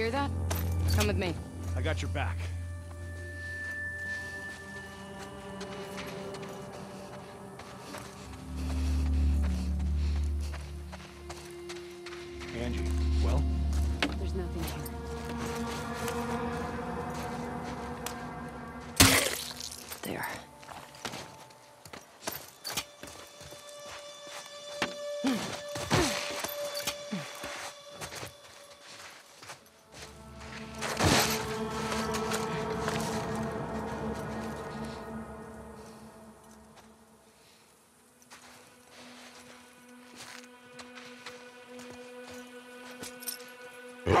hear that? Come with me. I got your back.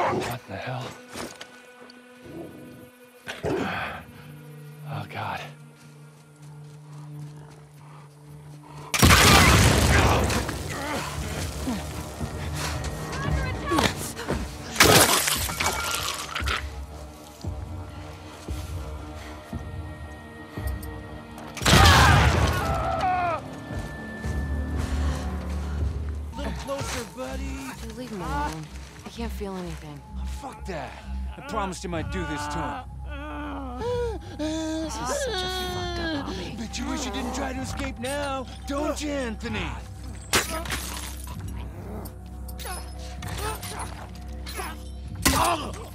What the hell? Can't feel anything. Oh, fuck that. I promised him I'd do this to him. This is such a fucked up hobby. Bet you wish you didn't try to escape now, don't you, Anthony? Don't.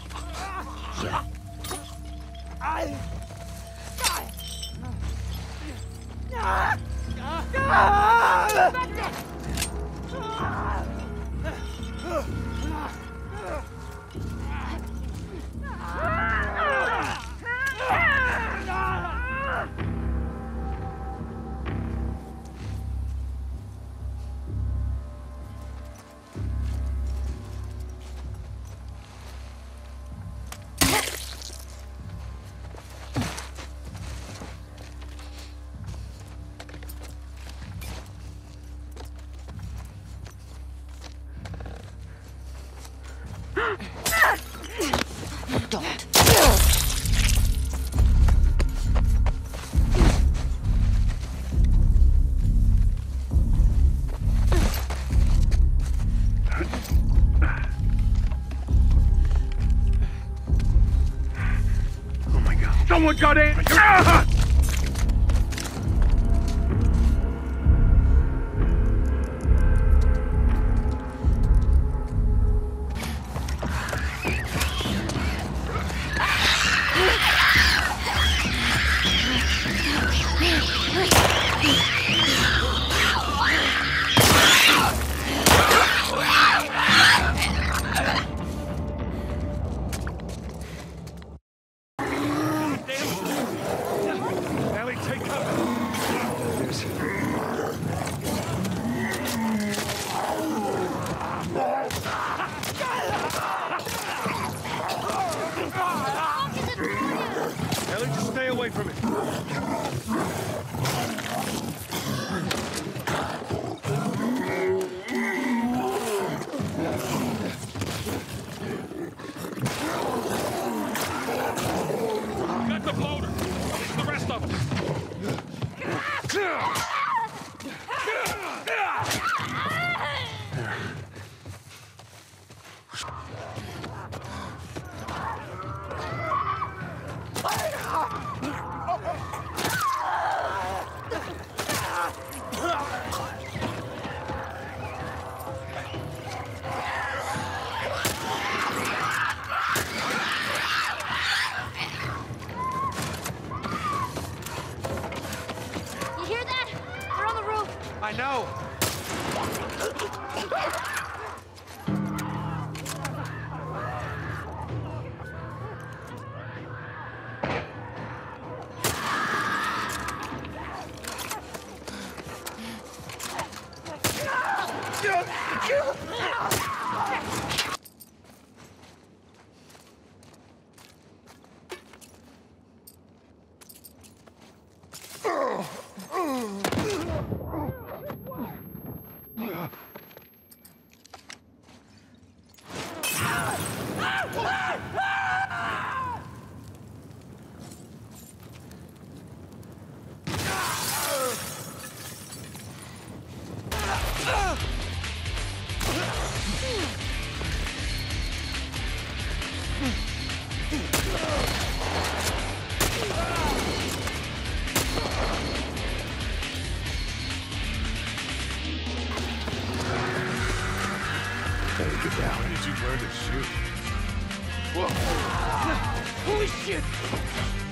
Someone got in! Ah! Oh, Holy shit!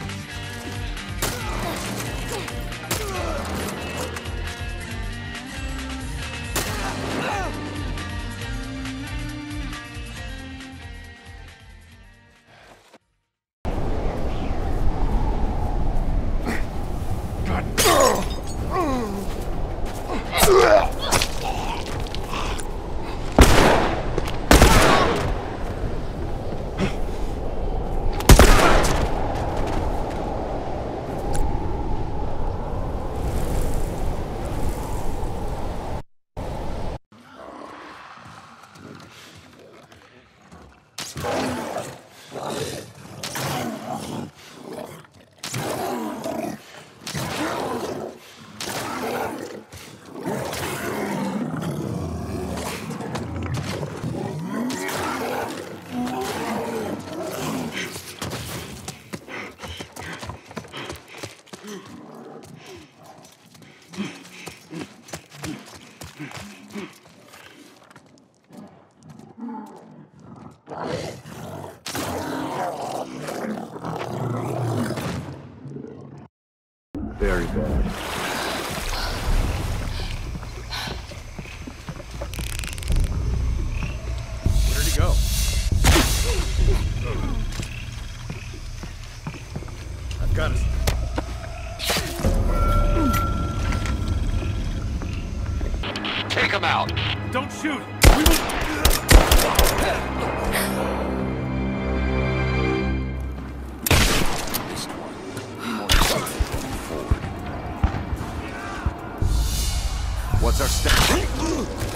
What's our step?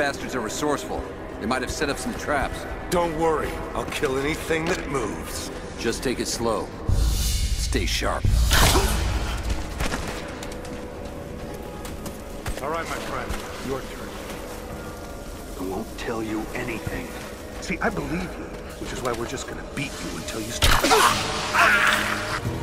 Bastards are resourceful. They might have set up some traps. Don't worry. I'll kill anything that moves. Just take it slow. Stay sharp. All right, my friend. Your turn. I won't tell you anything. See, I believe you, which is why we're just gonna beat you until you stop. Ah! Ah!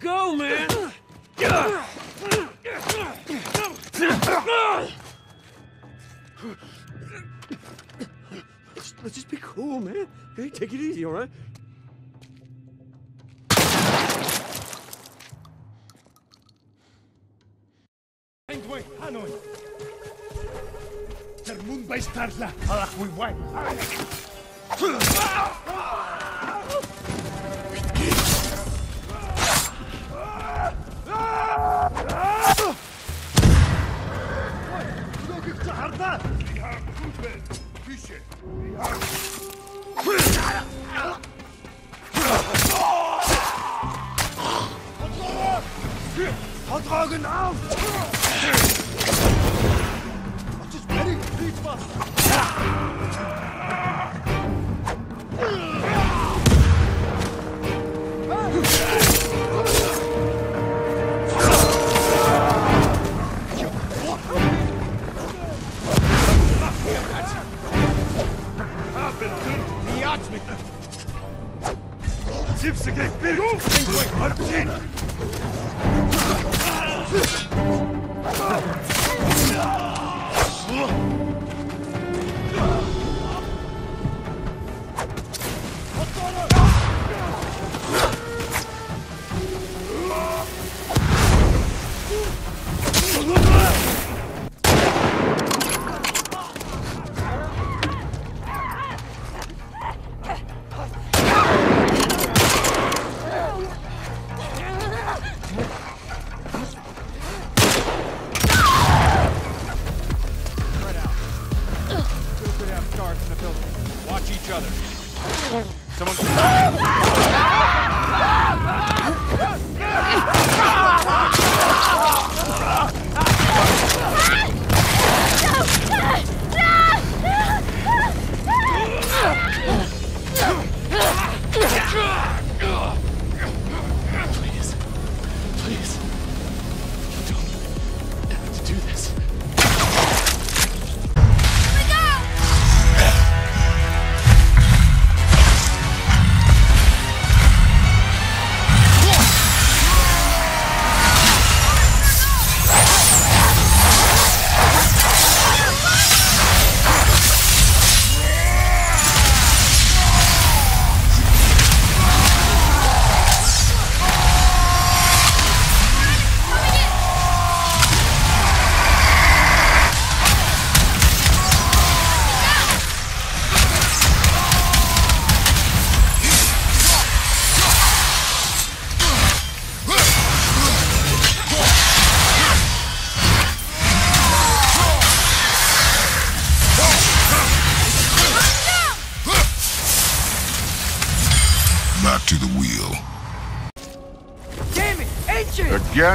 Go, man! Let's, let's just be cool, man. Okay, take it easy, all right? Engwe, Hanoi. Termun baistarla, alakwiwai. Vertragen auf!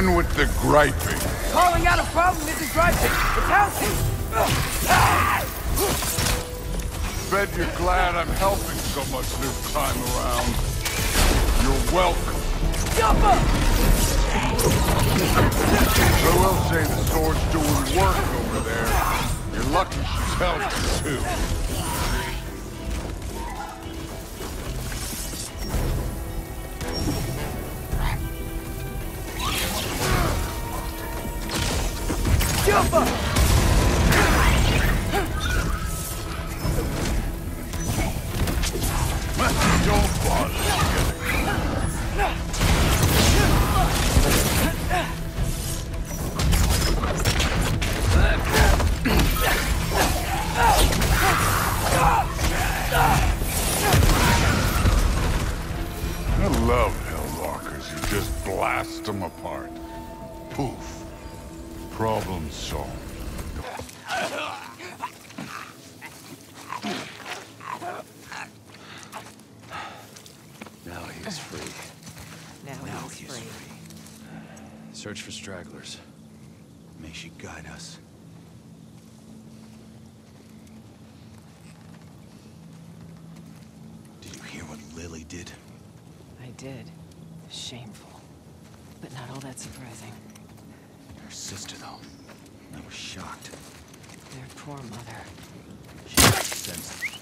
Again with the griping. Calling out a problem isn't griping. It's healthy. Bet you're glad I'm helping so much this time around. You're welcome. Jumper! I will say the sword's doing work over there. You're lucky she's healthy, too. Bother. I love hell Hel-walkers. You just blast them apart. Poof. Problem solved. Now he is free. Now, Now he's he is free. free. Search for stragglers. May she guide us. Did you hear what Lily did? I did. Shameful. But not all that surprising. Sister, though. I was shocked. Their poor mother. She sensed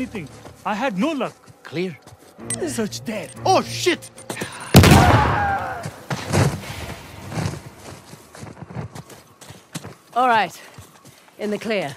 anything? I had no luck. Clear. Search there. Oh, shit! All right. In the clear.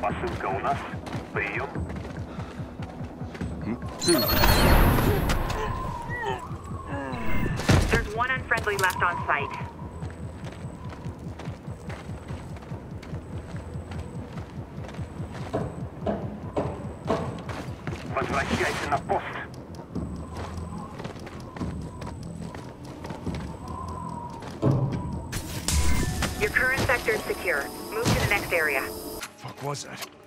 Посылка у нас. Прием. There's one unfriendly left on site. Возвращайся на пост. Your current sector is secure. Move to the next area. Was that?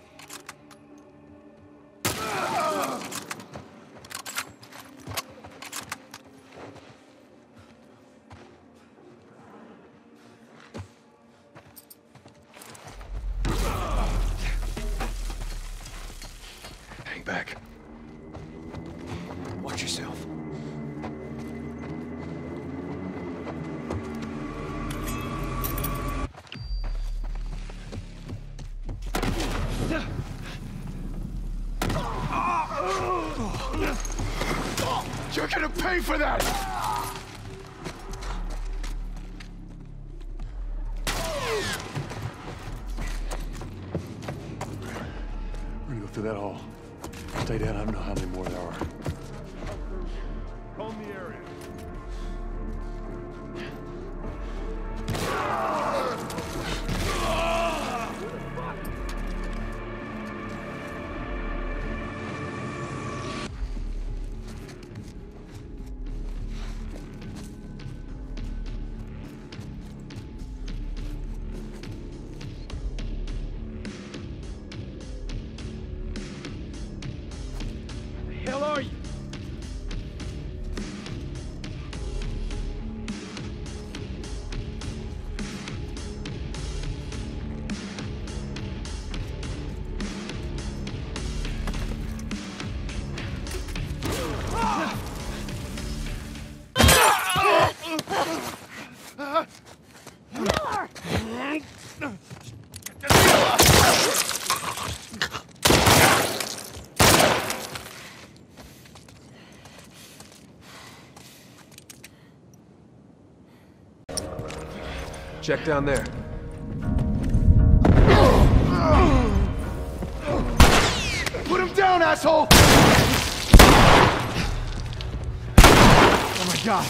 Pay for that! Hell are you? Check down there. Put him down, asshole! Oh my god.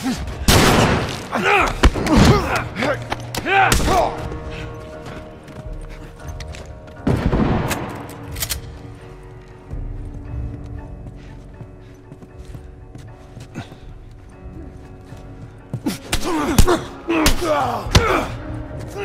Ah!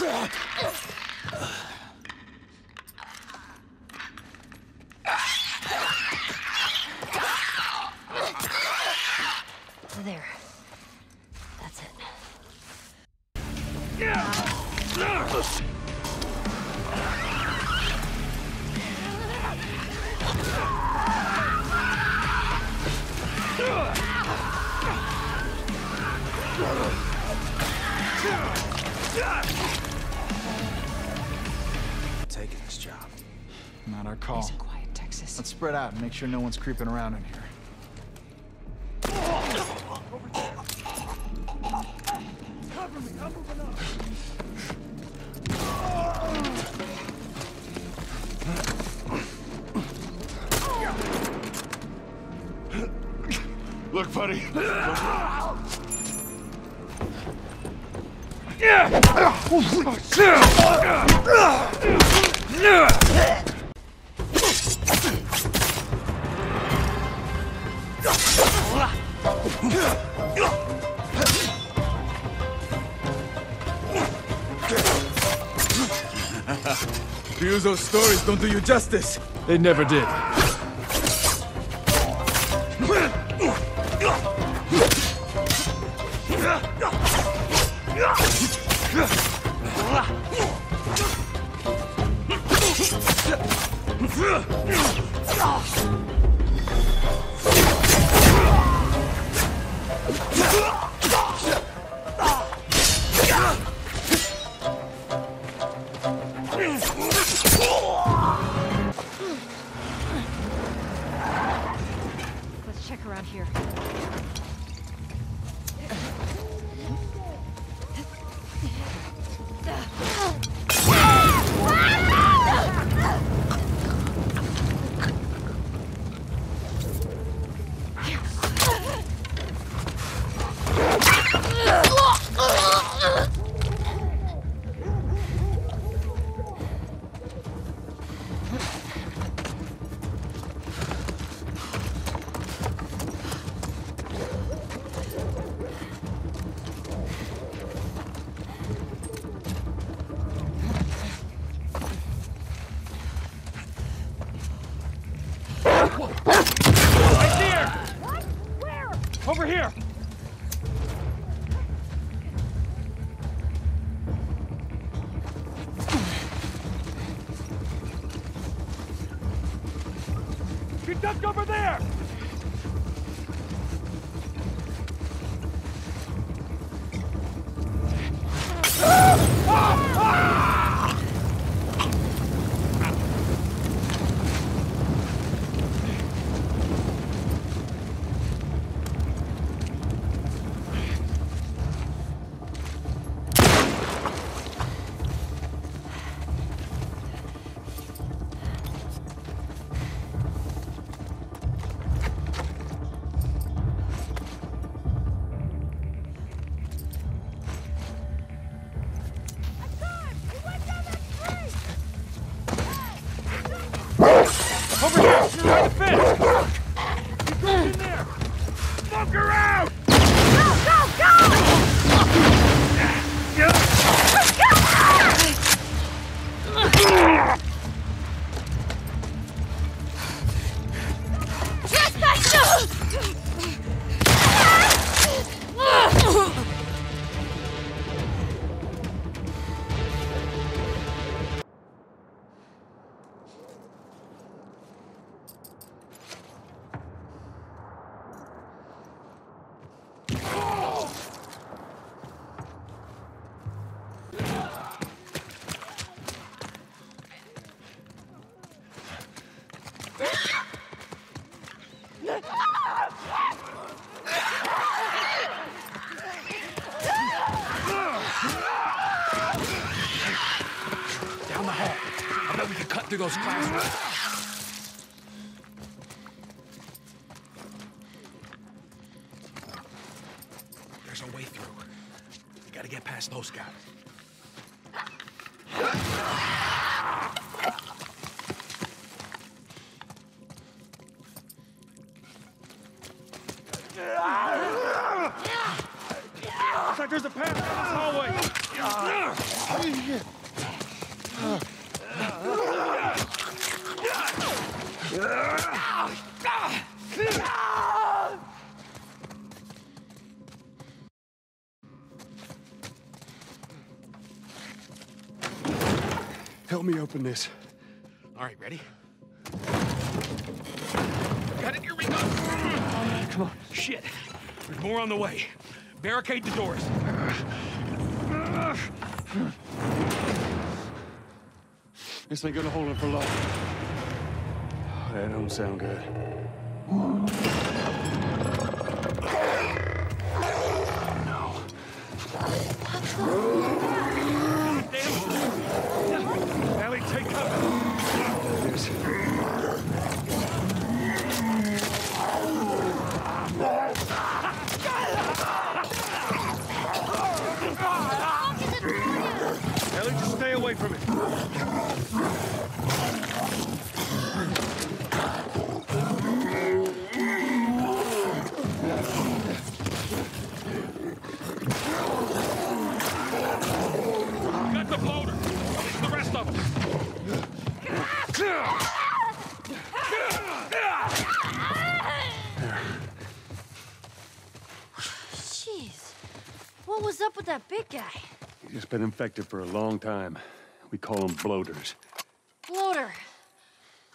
Texas. Let's spread out and make sure no one's creeping around in here. Look, buddy. Oh, Ryuzo's stories don't do you justice. They never did. Ducked over there! another fist! He goes in there! Smoke her Go! Go, go, go! Let's go! Those classrooms. There's a way through. We gotta get past those guys. Ready? Got it, here we go. Come on. Shit. There's more on the way. Barricade the doors. This ain't gonna hold him for long. That don't sound good. What was up with that big guy? He's just been infected for a long time. We call them bloaters. Bloater.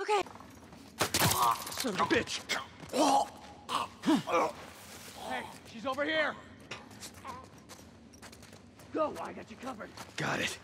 Okay. Son of a bitch. Hey, she's over here. Go, I got you covered. Got it.